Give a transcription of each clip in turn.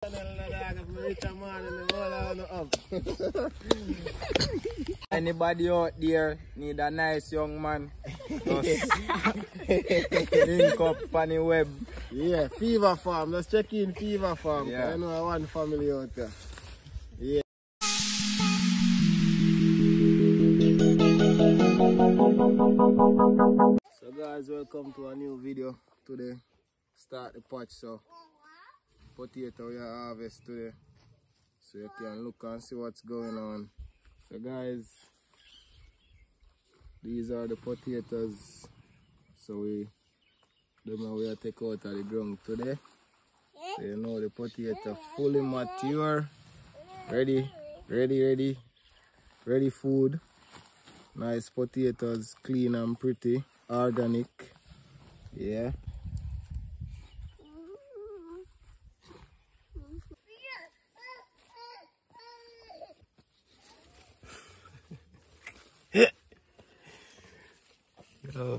Anybody out there need a nice young man? Just link up on the web. Yeah, Feva Farm. Let's check in Feva Farm. Yeah. I know I want family out there. Yeah. So guys, welcome to a new video today. Start the patch so potato we harvest today. So you can look and see what's going on. So guys, these are the potatoes. So we them now we are take out of the ground today. So you know the potato fully mature. Ready, ready, ready. Ready food. Nice potatoes, clean and pretty, organic. Yeah.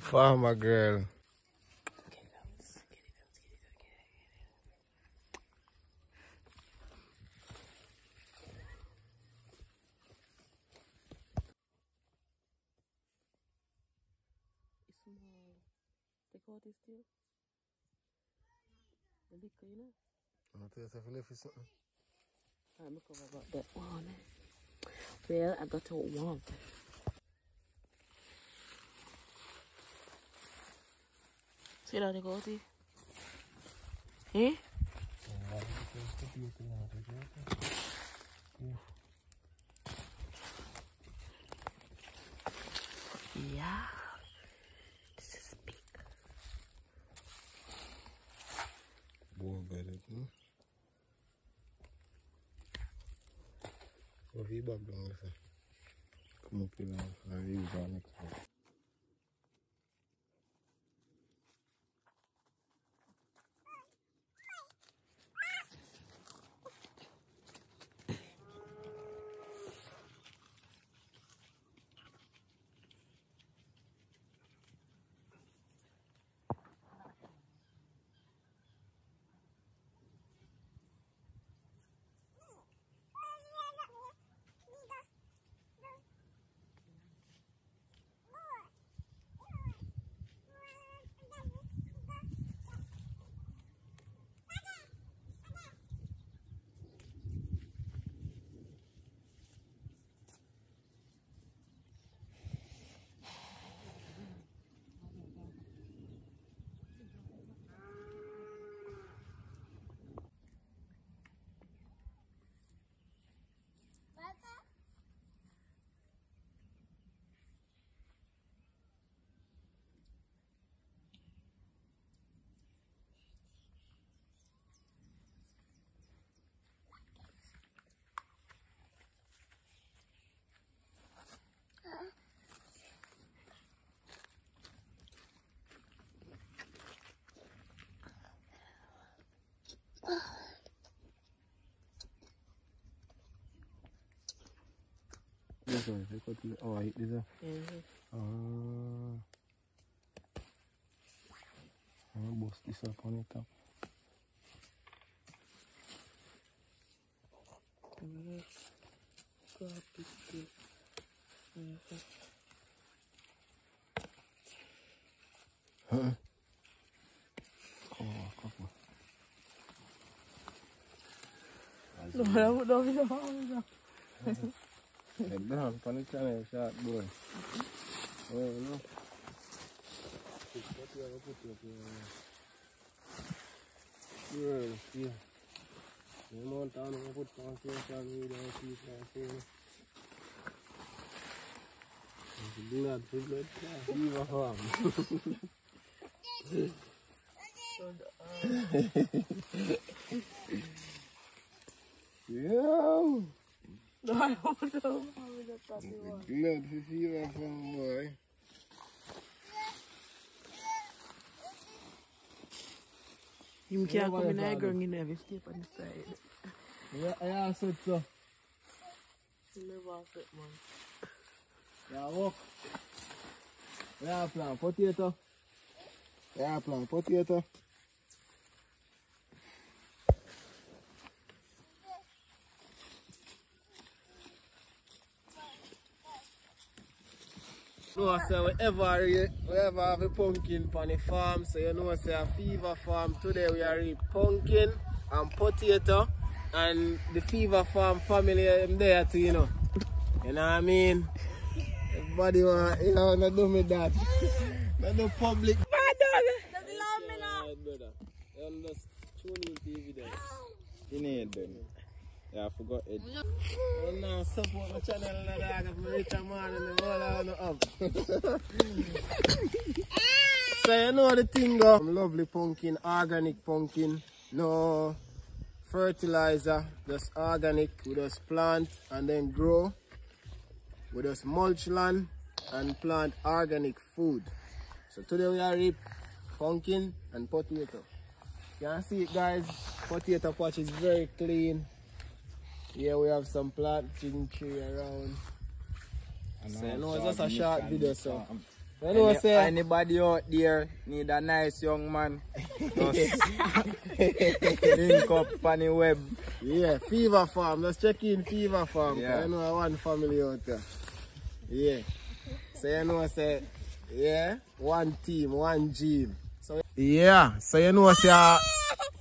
Oh, farmer girl. small. Take out this still. The liquor, you know. I'm cover about that one. Well, I got out one. See that they go to? Eh? Yeah. This is big. Boa, velho. Vou vir bagunça. Como que não? Aí vai next one. This one, I got the, oh, I hit this one. Mm-hmm. Ah. I'm gonna bust this up on the top. Grab this still. Mm-hmm. Huh? Oh, couple. No, no, no, no, no. Head down, pan the channel, shot boy. Oh, no. Put that here, put that here. Yeah, yeah. You want down, I put on social media, see something. Do not forget that. Leave a farm. Yo! No, I don't know. I'm gonna stop you one. Glad to see you farm boy. You can't come in the ground, you never stay on the side. Yeah, I said so. Never sit, man. Yeah, walk. Yeah, plant potato. Yeah, plant potato. Know, so we ever, we ever have a pumpkin on the farm. So you know, say a feva farm. Today we are in pumpkin and potato. And the feva farm family them there too, you know. You know what I mean? Everybody want, you know, not do me that. not do public. Alright, brother. You just tune in TV then. You need them. Yeah, I forgot it. Oh no, support my channel and I got my rich man and the whole I wanna up. so you know the thing oh. go. Lovely pumpkin, organic pumpkin, no fertilizer, just organic. We just plant and then grow. We just mulch land and plant organic food. So today we are reap pumpkin and potato. You can see it guys, potato patch is very clean. Here we have some planting tree around. So you know, it's just a short video, so. You know, Any, say, anybody out there need a nice young man, just link up on the web. yeah, Feva Farm. Let's check in Feva Farm. Yeah. Yeah. You know, one family out there. Yeah. So you know, say, yeah, one team, one gym. So yeah, so you know, say, uh,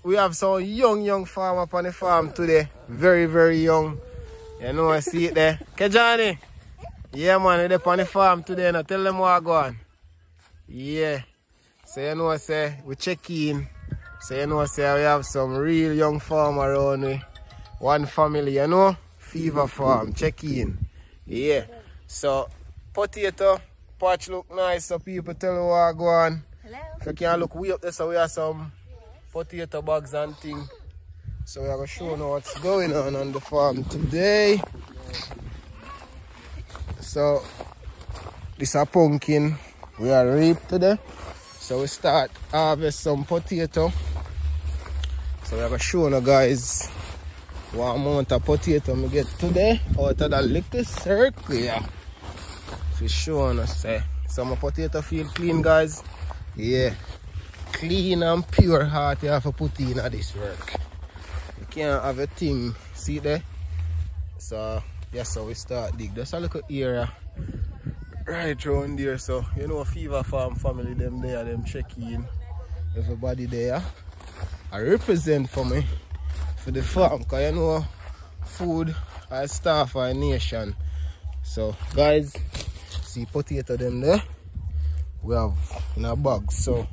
we have some young, young farm up on the farm today. Very, very young. You know, I see it there. Okay, Johnny? Yeah, man, they're on the farm today. Now tell them what go on. Yeah. So you know, I say, we check in. So you know, I say, we have some real young farm around we. One family, you know? Feva farm, check in. Yeah. So, potato patch look nice, so people tell me what go on. Hello. You can look way up there, so we have some potato bags and thing. So we are going to show you what's going on on the farm today. So, this a pumpkin. We are reap today. So we start harvest some potato. So we are going to show you guys what amount of potato we get today out of that little circle. Yeah. So showing us say some potato feel clean guys. Yeah. Clean and pure heart you have to put in at this work. You can't have a thing. See there? So yeah, so we start dig. There's a little area right around there. So you know Feva Farm family them there, them check in. Everybody there. I represent for me for the farm because you know food I staff our nation. So guys see potato them there. We have in a bag. So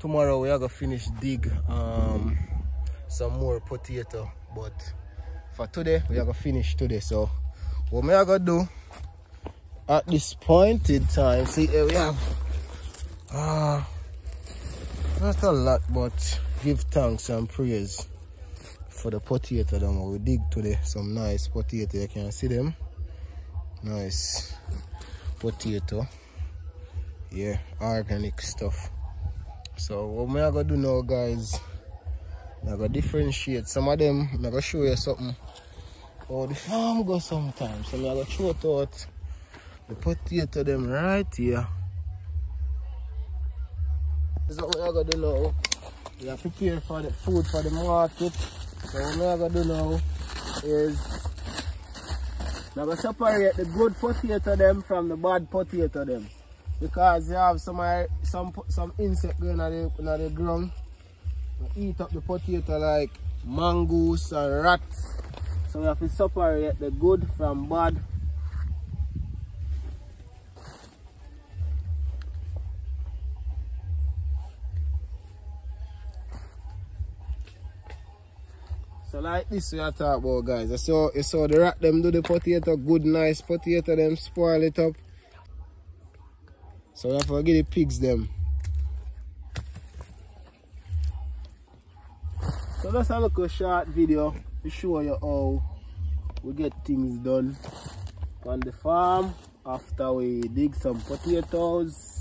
tomorrow we are gonna finish dig um some more potato but for today we are gonna finish today. So what we are gonna do at this point in time see here we have uh not a lot but give thanks and prayers for the potato them. We dig today some nice potato you can see them. Nice potato. Yeah organic stuff so what we are gonna do now guys? I gonna differentiate some of them. I'm gonna show you something. How the farm go sometimes. So I'm gonna show out. The potato them right here. This is what are gonna do now. We are prepared for the food for the market. So what are gonna do now is I'm gonna separate the good potato them from the bad potato them because you have some uh, some some insect going on the, on the ground eat up the potato like mongoose and rats. So we have to separate the good from bad. So like this we are talk about guys. I saw you saw the rat them do the potato, good nice potato them spoil it up. So we have to the pigs them. So let's have a little short video to show you how we get things done on the farm after we dig some potatoes